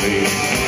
country.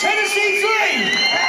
Tennessee Flame.